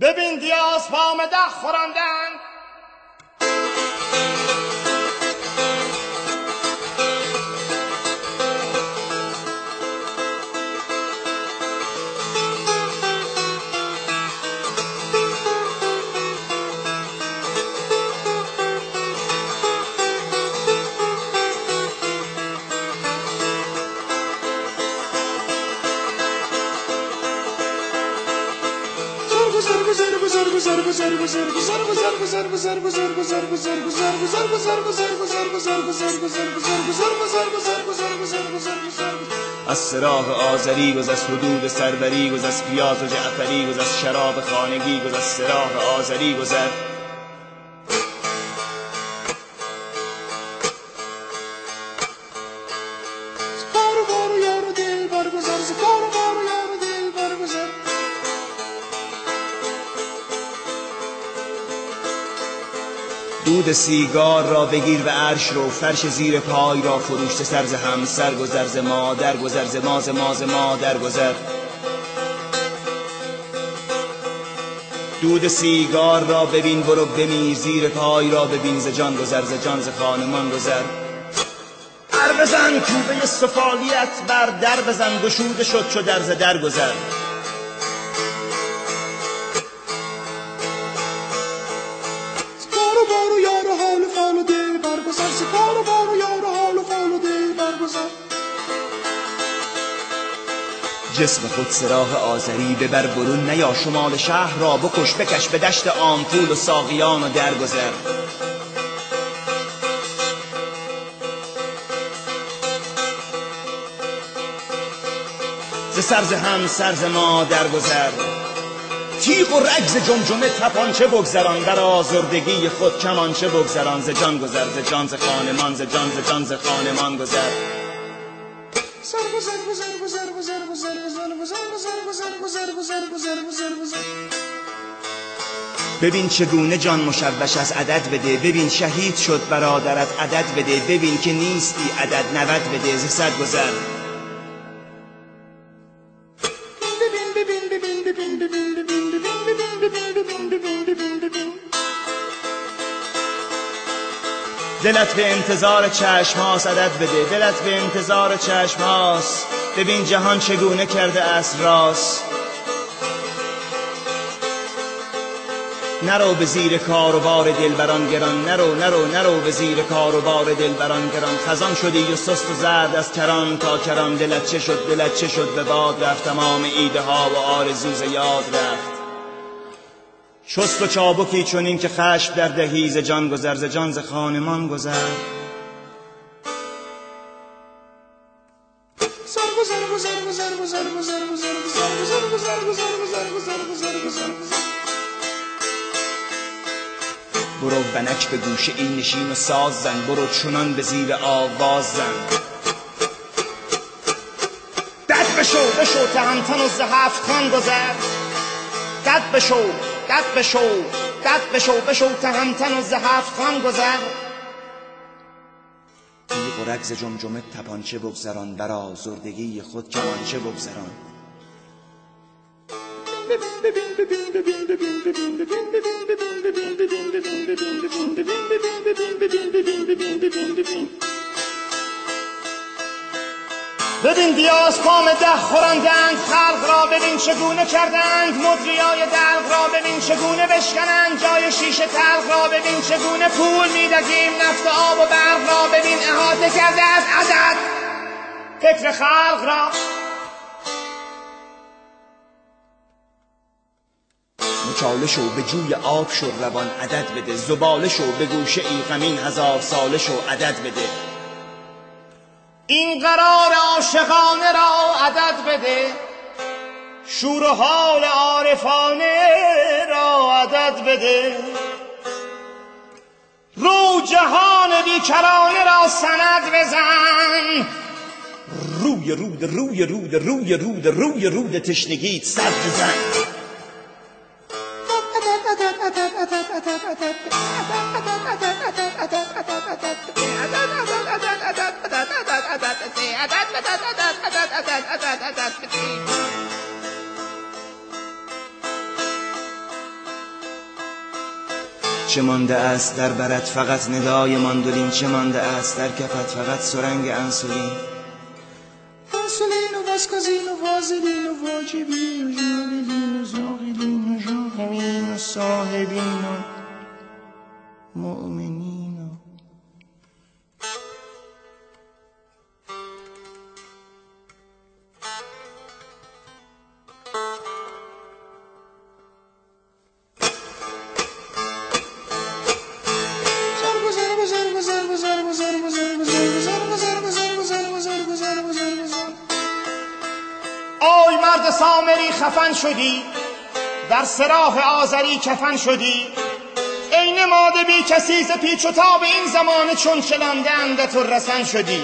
ببین دیاز پام ده از سراغ آذری گز از حدود سروری گز از پیاز و جعفری گز از شراب خانگی گز از سراغ آذری گذر کار و بار و یار و دل برگذر ز کار دود سیگار را بگیر و عرش رو فرش زیر پای را فروشته سر ز همسر گذر ز مادر گذر ز ما ز ما ز مادر گذر. دود سیگار را ببین برو بمیر زیر پای را ببین. ز جان گذر ز جان ز خانمان گذر. در بزن کوبه سفالیت بر در بزن گشوده شد چو در ز در گذر. جسم خود سراح آذری ببر برون نیا. شمال شهر را بکش بکش به دشت آمپول و ساقیان و درگذر. ز سر ز هم سر ز ما درگذر. تیغ و رگز جمجمه تپانچه بگذران؟ بر آزردگی خود کمانچه بگذران؟ ز جان گذر ز جان ز خانمان ز جان ز جان ز خانمان گذر. ببین چگونه جان مشوش از عدد بده. ببین شهید شد برادرت عدد بده. ببین که نیستی عدد نود بده. ز صد گذر. دلت به انتظار چشم هاست عدد بده. دلت به انتظار چشم هاست ببین جهان چگونه کرده است راست. نرو به زیر کار و بار دلبران گران. نرو نرو نرو به زیر کار و بار دلبران گران. خزان شدی و سست و زرد از کران تا کران. دلت چه شد؟ دلت چه شد؟ به باد رفت تمام ایده ها و آرزوز یاد رفت. شست و چابکی این که خشم در دهیز جان گذر ز جان ز خانمان گذر برو بنک به گوشه این نشین و ساز زن برو چنان به زیر آواز زن دد بشو بشو تهمتن و زهفتن گذر دد بشو دد بشو دد بشو بشو تهمتن و زهفت خان گذر. تیغ و رگز جمجمه تپانچه بگذران بر آزردگی خود کمانچه بگذران. ببین دیاز پام ده خوراندند خلق را ببین چگونه کردند مدریای دلق را ببین چگونه بشکنند جای شیشه تلق را ببین چگونه پول میدگیم نفت آب و برق را ببین احاطه کرده از عدد فکر خلق را. مچاله شو به جوی آب شو روان عدد بده زباله شو به گوشه ای غمین هزار ساله شو عدد بده. این قرار عاشقانه را عدد بده شور و حال عارفانه را عدد بده. رو جهان بیکرانه را سند بزن. روی رود روی رود روی رود روی رود تشنگیت سر بزن. چه مانده است در برت فقط ندای ماندولین چه مانده است در کفت فقط سرنگ انسولین. انسولین و واسکازین و وازلین و واجبین و جاغلین و زاغلین و جاغمین و صاحبین و مؤمنین. سامری خفن شدی در سراح آذری کفن شدی ای نماده بی کسی ز پیچ و تاب این زمانه چون چلانده اندت و رسن شدی